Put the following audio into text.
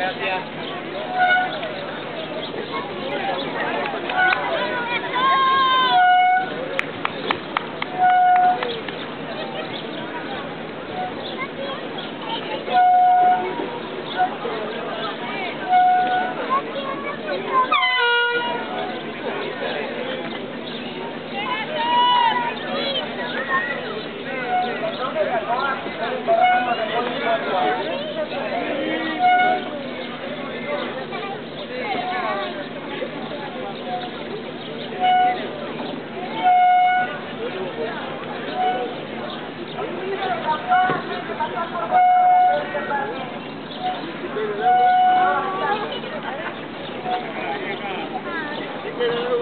Pero 이제는